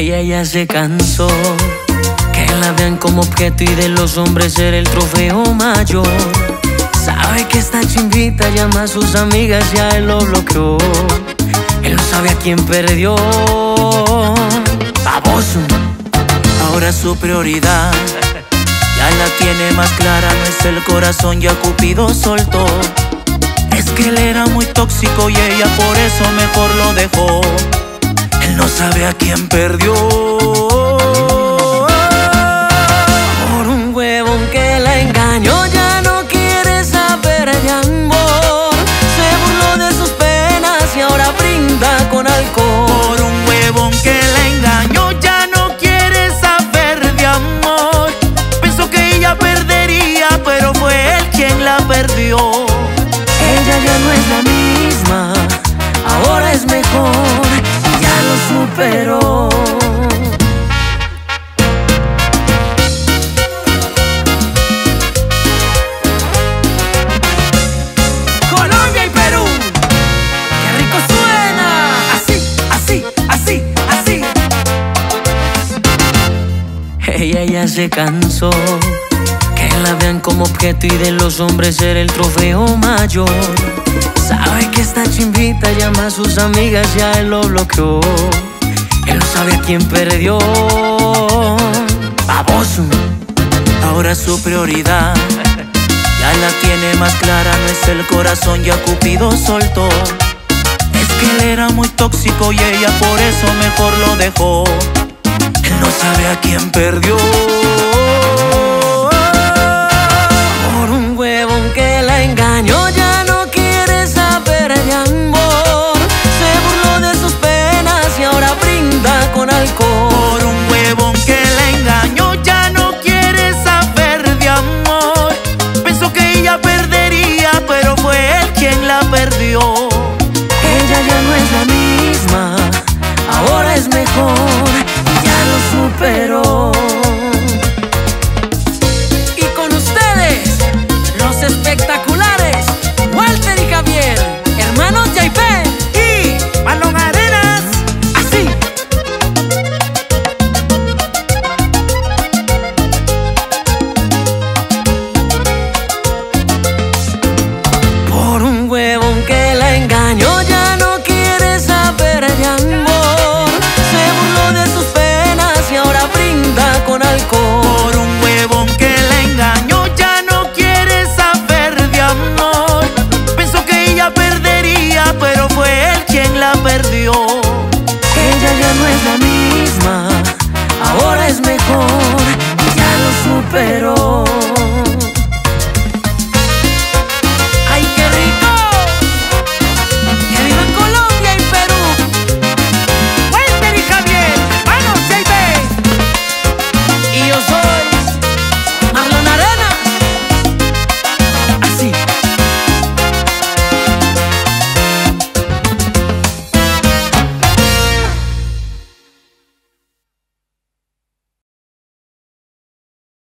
Ella ya se cansó que la vean como objeto y de los hombres ser el trofeo mayor. Sabe que esta chimbita llama a sus amigas y a él lo bloqueó. Él no sabe a quién perdió. Baboso. Ahora su prioridad ya la tiene más clara. No es el corazón, ya Cupido soltó. Es que él era muy tóxico y ella por eso mejor lo dejó. Él no sabe a quién perdió. Ella ya se cansó que la vean como objeto y de los hombres ser el trofeo mayor. Sabe que esta chimbita llama a sus amigas y a él lo bloqueó. Él no sabe a quién perdió. Baboso. Ahora su prioridad ya la tiene más clara. No es el corazón, ya Cupido soltó. Es que él era muy tóxico y ella por eso mejor lo dejó no sabe a quién perdió. Por un huevón que la engañó, ya no quiere saber de amor. Se burló de sus penas y ahora brinda con alcohol. Por un huevón que la engañó, ya no quiere saber de amor. Pensó que ella perdería, pero fue él quien la perdió. pero